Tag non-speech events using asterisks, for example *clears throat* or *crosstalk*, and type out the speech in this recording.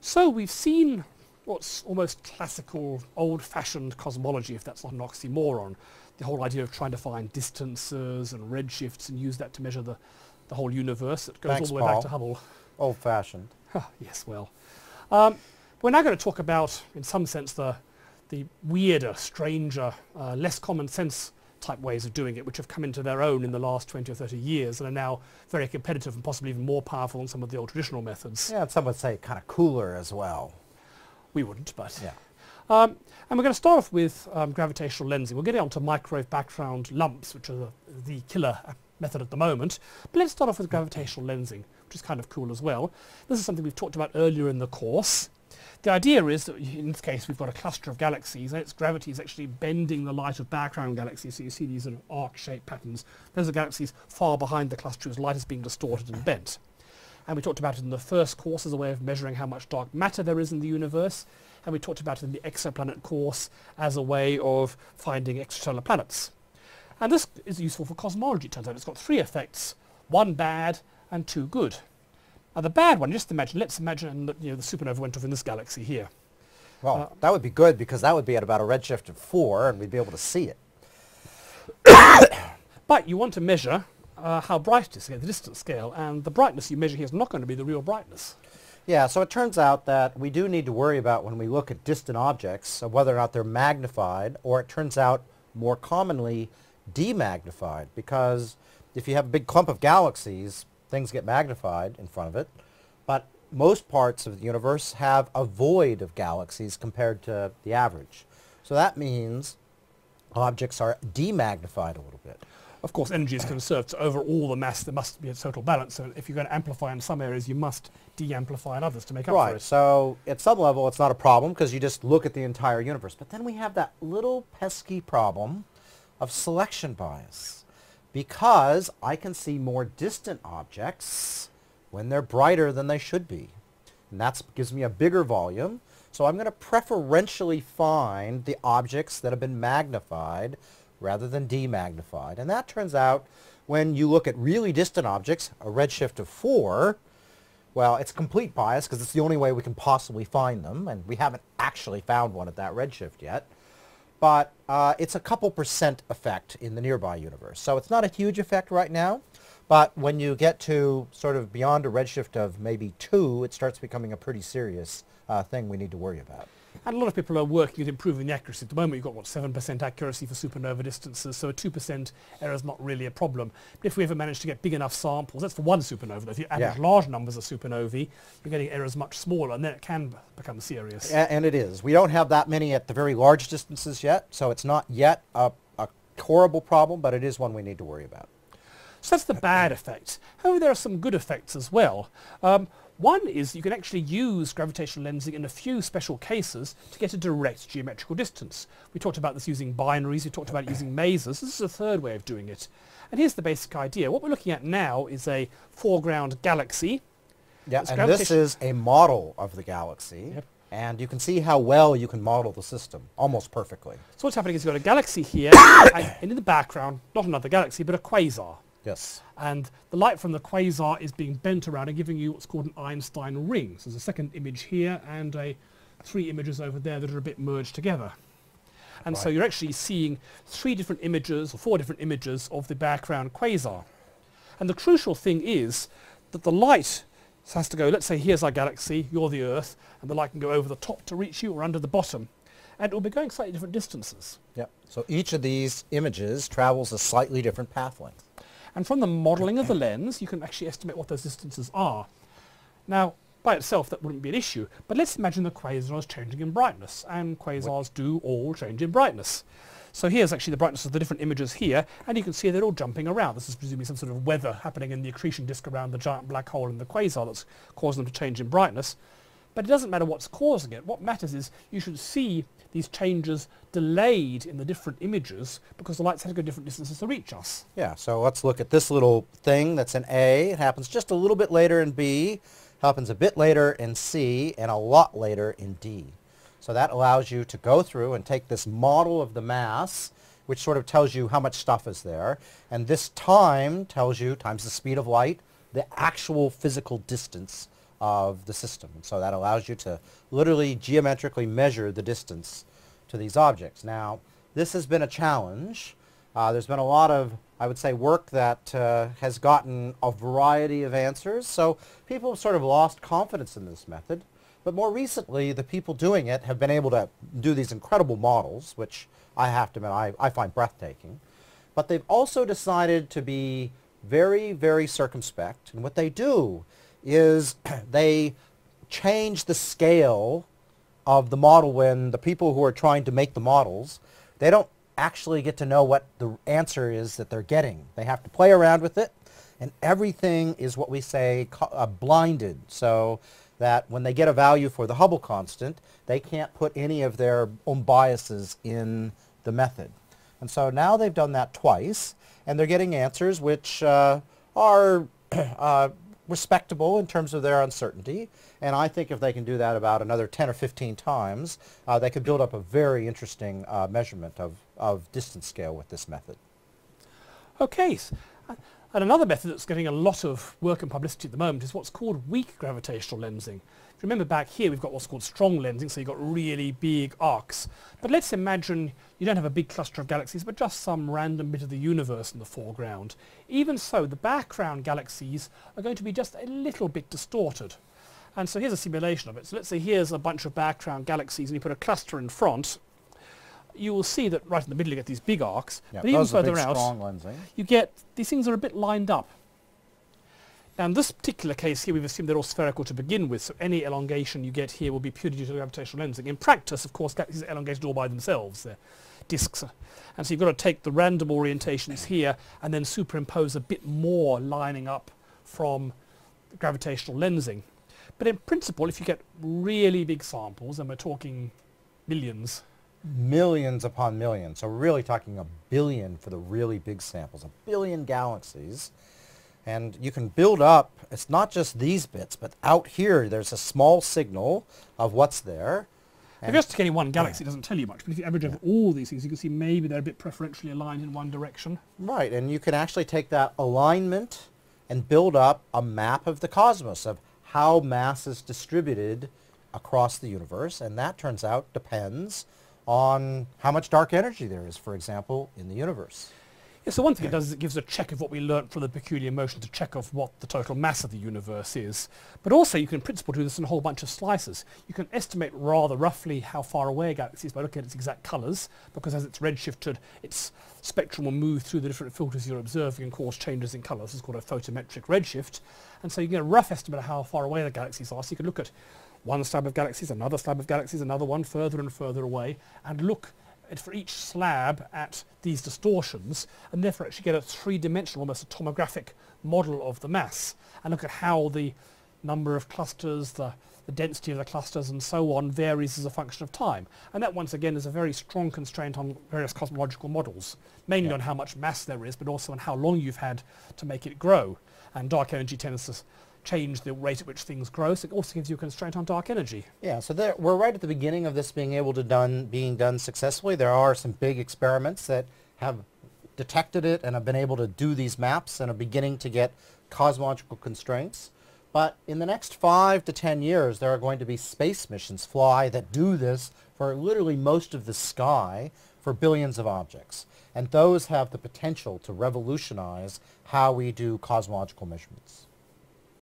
So we've seen what's almost classical, old-fashioned cosmology, if that's not an oxymoron. The whole idea of trying to find distances and redshifts and use that to measure the, the whole universe. It goes Thanks, all the way Paul. back to Hubble. Old-fashioned. Huh, *laughs* yes, well. Um, we're now going to talk about, in some sense, the, the weirder, stranger, uh, less common sense type ways of doing it, which have come into their own in the last 20 or 30 years and are now very competitive and possibly even more powerful than some of the old traditional methods. Yeah, and some would say kind of cooler as well. We wouldn't, but... Yeah. Um, and we're going to start off with um, gravitational lensing. We'll get on to microwave background lumps, which are the, the killer uh, method at the moment. But let's start off with gravitational lensing, which is kind of cool as well. This is something we've talked about earlier in the course. The idea is that in this case we've got a cluster of galaxies and its gravity is actually bending the light of background galaxies. So you see these sort of arc-shaped patterns. Those are galaxies far behind the cluster whose light is being distorted and bent. And we talked about it in the first course as a way of measuring how much dark matter there is in the universe. And we talked about it in the exoplanet course as a way of finding extrasolar planets. And this is useful for cosmology, it turns out. It's got three effects, one bad and two good. Now the bad one, just imagine, let's imagine that you know, the supernova went off in this galaxy here. Well, Uh, that would be good because that would be at about a redshift of 4 and we'd be able to see it. *coughs* But you want to measure uh, how bright it is, the distance scale, and the brightness you measure here is not going to be the real brightness. Yeah, so it turns out that we do need to worry about when we look at distant objects whether or not they're magnified or it turns out more commonly demagnified because if you have a big clump of galaxies, things get magnified in front of it. But most parts of the universe have a void of galaxies compared to the average. So that means objects are demagnified a little bit. Of course, energy is conserved, so over all the mass there must be a total balance. So if you're going to amplify in some areas, you must de-amplify in others to make up for Right. it. So at some level, it's not a problem because you just look at the entire universe. But then we have that little pesky problem of selection bias because I can see more distant objects when they're brighter than they should be. And that gives me a bigger volume. So I'm going to preferentially find the objects that have been magnified rather than demagnified. And that turns out when you look at really distant objects, a redshift of 4, well, it's complete bias because it's the only way we can possibly find them, and we haven't actually found one at that redshift yet. But uh, it's a couple percent effect in the nearby universe. So it's not a huge effect right now, but when you get to sort of beyond a redshift of maybe 2, it starts becoming a pretty serious uh, thing we need to worry about. And a lot of people are working at improving the accuracy. At the moment, you've got, what, 7% accuracy for supernova distances, so a 2% error is not really a problem. But if we ever manage to get big enough samples, that's for one supernova. If you add Yeah. large numbers of supernovae, you're getting errors much smaller, and then it can become serious. A- and it is. We don't have that many at the very large distances yet, so it's not yet a, a horrible problem, but it is one we need to worry about. So that's the bad effect. However, there are some good effects as well. Um, one is you can actually use gravitational lensing in a few special cases to get a direct geometrical distance. We talked about this using binaries, we talked about it using *coughs* masers. This is a third way of doing it. And here's the basic idea. What we're looking at now is a foreground galaxy. Yeah, and this is a model of the galaxy, Yep. and you can see how well you can model the system, almost perfectly. So what's happening is you've got a galaxy here, *coughs* and in the background, not another galaxy, but a quasar. Yes. and the light from the quasar is being bent around and giving you what's called an Einstein ring. So there's a second image here and a three images over there that are a bit merged together. And so you're actually seeing three different images or four different images of the background quasar. And the crucial thing is that the light has to go, let's say here's our galaxy, you're the Earth, and the light can go over the top to reach you or under the bottom. And it will be going slightly different distances. Yep. So each of these images travels a slightly different path length. And from the modelling of the lens, you can actually estimate what those distances are. Now, by itself, that wouldn't be an issue. But let's imagine the quasar is changing in brightness, and quasars do all change in brightness. So here's actually the brightness of the different images here, and you can see they're all jumping around. This is presumably some sort of weather happening in the accretion disk around the giant black hole in the quasar that's causing them to change in brightness. But it doesn't matter what's causing it. What matters is you should see these changes delayed in the different images because the light's had to go different distances to reach us. Yeah, so let's look at this little thing that's in A. It happens just a little bit later in B, happens a bit later in C, and a lot later in D. So that allows you to go through and take this model of the mass, which sort of tells you how much stuff is there, and this time tells you, times the speed of light, the actual physical distance of the system. So that allows you to literally geometrically measure the distance to these objects. Now, this has been a challenge. Uh, there's been a lot of, I would say, work that uh, has gotten a variety of answers. So people have sort of lost confidence in this method. But more recently, the people doing it have been able to do these incredible models, which I have to admit I, I find breathtaking. But they've also decided to be very, very circumspect. And what they do is *clears throat* they change the scale of the model when the people who are trying to make the models, they don't actually get to know what the answer is that they're getting. They have to play around with it, and everything is what we say uh, blinded. So that when they get a value for the Hubble constant, they can't put any of their own biases in the method. And so now they've done that twice, and they're getting answers which uh, are *clears throat* uh, respectable in terms of their uncertainty. And I think if they can do that about another 10 or 15 times, uh, they could build up a very interesting uh, measurement of, of distance scale with this method. Okay. And another method that's getting a lot of work and publicity at the moment is what's called weak gravitational lensing. If you remember back here, we've got what's called strong lensing, so you've got really big arcs. But let's imagine you don't have a big cluster of galaxies, but just some random bit of the universe in the foreground. Even so, the background galaxies are going to be just a little bit distorted. And so here's a simulation of it. So let's say here's a bunch of background galaxies, and you put a cluster in front, you will see that right in the middle you get these big arcs, but even further out, lensing. you get these things are a bit lined up. Now in this particular case here we've assumed they're all spherical to begin with, so any elongation you get here will be purely due to gravitational lensing. In practice, of course, galaxies are elongated all by themselves. They're disks. And so you've got to take the random orientations here and then superimpose a bit more lining up from gravitational lensing. But in principle, if you get really big samples, and we're talking millions, millions upon millions. So we're really talking a billion for the really big samples, a billion galaxies. And you can build up, it's not just these bits, but out here there's a small signal of what's there. And if you just take any one galaxy, yeah. it doesn't tell you much. But if you average over yeah. all these things, you can see maybe they're a bit preferentially aligned in one direction. Right, and you can actually take that alignment and build up a map of the cosmos, of how mass is distributed across the universe. And that turns out depends on how much dark energy there is, for example, in the universe. Yeah, so one thing it does is it gives a check of what we learnt from the peculiar motion to check of what the total mass of the universe is. But also you can in principle do this in a whole bunch of slices. You can estimate rather roughly how far away a galaxy is by looking at its exact colours, because as it's redshifted, its spectrum will move through the different filters you're observing and cause changes in colours. It's called a photometric redshift. And so you can get a rough estimate of how far away the galaxies are. So you can look at one slab of galaxies, another slab of galaxies, another one further and further away, and look at, for each slab at these distortions, and therefore actually get a three-dimensional, almost a tomographic model of the mass, and look at how the number of clusters, the, the density of the clusters and so on varies as a function of time. And that once again is a very strong constraint on various cosmological models, mainly yeah. on how much mass there is, but also on how long you've had to make it grow. And dark energy tends to change the rate at which things grow. So it also gives you a constraint on dark energy. Yeah, so there, we're right at the beginning of this being able to done being done successfully. There are some big experiments that have detected it and have been able to do these maps and are beginning to get cosmological constraints. But in the next five to ten years, there are going to be space missions fly that do this for literally most of the sky for billions of objects. And those have the potential to revolutionize how we do cosmological measurements.